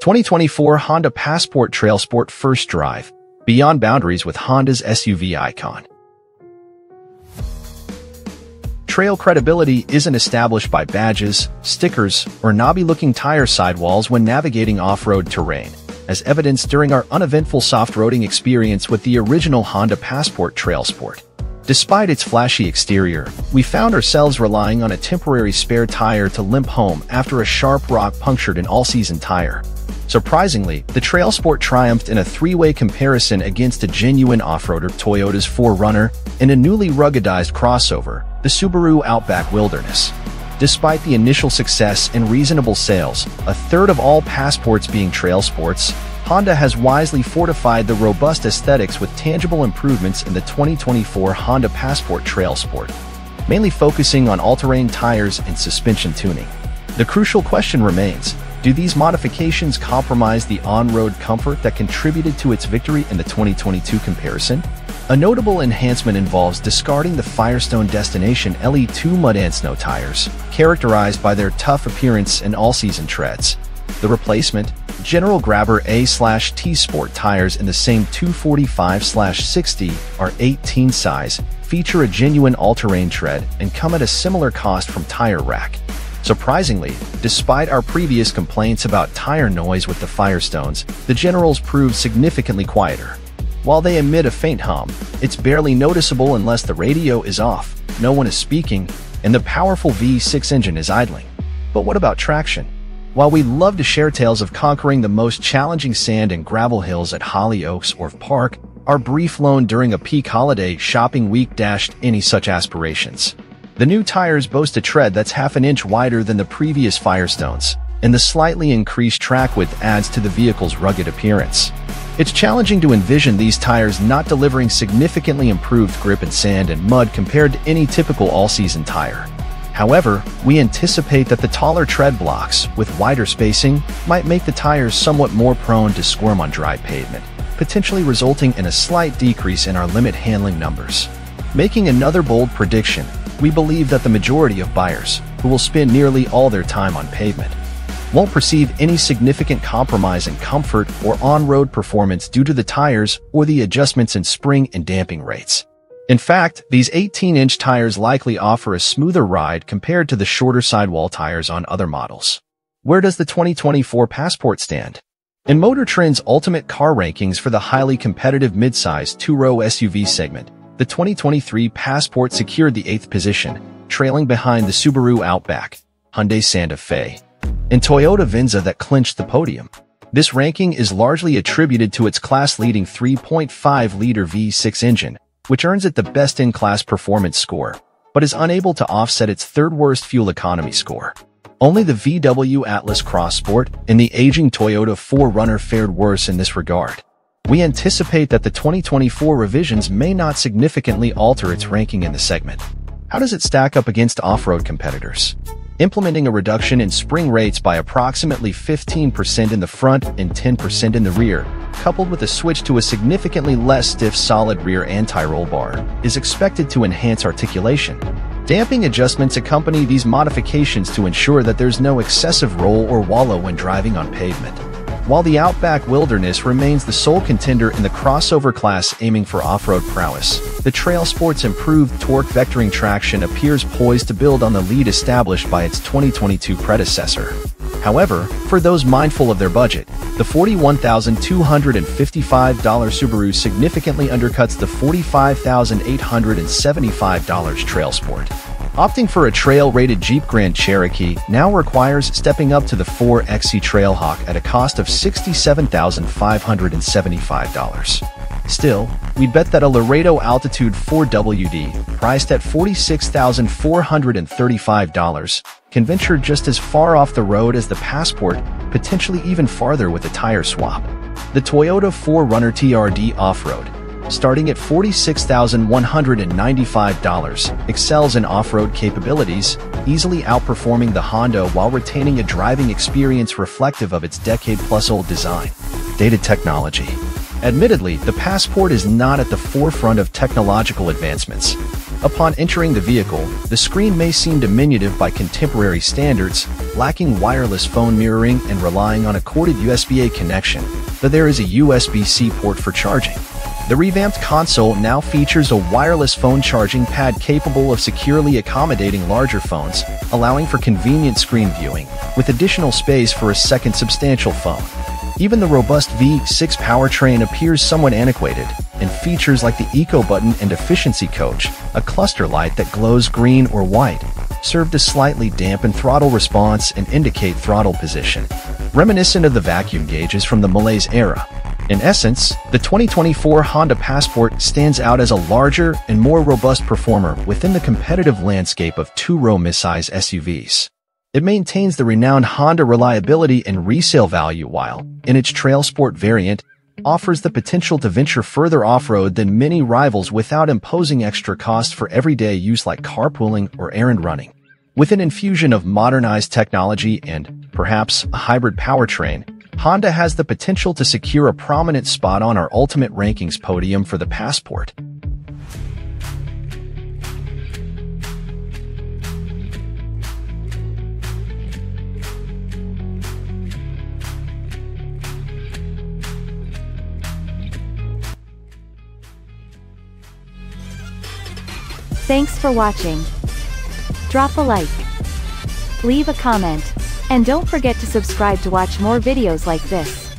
2024 Honda Passport TrailSport First Drive, beyond boundaries with Honda's SUV icon. Trail credibility isn't established by badges, stickers, or knobby-looking tire sidewalls when navigating off-road terrain, as evidenced during our uneventful soft-roading experience with the original Honda Passport TrailSport. Despite its flashy exterior, we found ourselves relying on a temporary spare tire to limp home after a sharp rock punctured an all-season tire. Surprisingly, the TrailSport triumphed in a three-way comparison against a genuine off-roader Toyota's 4Runner and a newly ruggedized crossover, the Subaru Outback Wilderness. Despite the initial success and reasonable sales, a third of all passports being trail sports, Honda has wisely fortified the robust aesthetics with tangible improvements in the 2024 Honda Passport TrailSport, mainly focusing on all-terrain tires and suspension tuning. The crucial question remains, do these modifications compromise the on-road comfort that contributed to its victory in the 2022 comparison? A notable enhancement involves discarding the Firestone Destination LE2 mud and snow tires, characterized by their tough appearance and all-season treads. The replacement, General Grabber A-T Sport tires in the same 245-60 are 18 size, feature a genuine all-terrain tread, and come at a similar cost from Tire Rack. Surprisingly, despite our previous complaints about tire noise with the Firestones, the Generals prove significantly quieter. While they emit a faint hum, it's barely noticeable unless the radio is off, no one is speaking, and the powerful V6 engine is idling. But what about traction? While we love to share tales of conquering the most challenging sand and gravel hills at Holly Oaks or Park, our brief loan during a peak holiday shopping week dashed any such aspirations. The new tires boast a tread that's half an inch wider than the previous Firestones, and the slightly increased track width adds to the vehicle's rugged appearance. It's challenging to envision these tires not delivering significantly improved grip in sand and mud compared to any typical all-season tire. However, we anticipate that the taller tread blocks, with wider spacing, might make the tires somewhat more prone to squirm on dry pavement, potentially resulting in a slight decrease in our limit handling numbers. Making another bold prediction, we believe that the majority of buyers, who will spend nearly all their time on pavement, won't perceive any significant compromise in comfort or on-road performance due to the tires or the adjustments in spring and damping rates. In fact, these 18-inch tires likely offer a smoother ride compared to the shorter sidewall tires on other models. Where does the 2024 Passport stand? In Motor Trend's ultimate car rankings for the highly competitive midsize two-row SUV segment, the 2023 Passport secured the eighth position, trailing behind the Subaru Outback, Hyundai Santa Fe, and Toyota Venza that clinched the podium. This ranking is largely attributed to its class-leading 3.5-liter V6 engine, which earns it the best-in-class performance score, but is unable to offset its third-worst fuel economy score. Only the VW Atlas Cross Sport and the aging Toyota 4Runner fared worse in this regard. We anticipate that the 2024 revisions may not significantly alter its ranking in the segment. How does it stack up against off-road competitors? Implementing a reduction in spring rates by approximately 15% in the front and 10% in the rear coupled with a switch to a significantly less stiff solid rear anti-roll bar, is expected to enhance articulation. Damping adjustments accompany these modifications to ensure that there's no excessive roll or wallow when driving on pavement. While the Outback Wilderness remains the sole contender in the crossover class aiming for off-road prowess, the TrailSport's improved torque vectoring traction appears poised to build on the lead established by its 2022 predecessor. However, for those mindful of their budget, the $41,255 Subaru significantly undercuts the $45,875 TrailSport. Opting for a trail-rated Jeep Grand Cherokee now requires stepping up to the 4XE Trailhawk at a cost of $67,575. Still, we bet that a Laredo Altitude 4WD, priced at $46,435, can venture just as far off the road as the Passport, potentially even farther with a tire swap. The Toyota 4Runner TRD Off-Road, starting at $46,195, excels in off-road capabilities, easily outperforming the Honda while retaining a driving experience reflective of its decade-plus-old design. Data technology. Admittedly, the Passport is not at the forefront of technological advancements. Upon entering the vehicle, the screen may seem diminutive by contemporary standards, lacking wireless phone mirroring and relying on a corded USB-A connection, but there is a USB-C port for charging. The revamped console now features a wireless phone charging pad capable of securely accommodating larger phones, allowing for convenient screen viewing, with additional space for a second substantial phone. Even the robust V6 powertrain appears somewhat antiquated, and features like the Eco Button and Efficiency Coach, a cluster light that glows green or white, serve to slightly dampen throttle response and indicate throttle position, reminiscent of the vacuum gauges from the Malaise era. In essence, the 2024 Honda Passport stands out as a larger and more robust performer within the competitive landscape of two-row midsize SUVs. It maintains the renowned Honda reliability and resale value while, in its TrailSport variant, offers the potential to venture further off-road than many rivals without imposing extra costs for everyday use like carpooling or errand running. With an infusion of modernized technology and, perhaps, a hybrid powertrain, Honda has the potential to secure a prominent spot on our ultimate rankings podium for the Passport. Thanks for watching. Drop a like. Leave a comment. And don't forget to subscribe to watch more videos like this.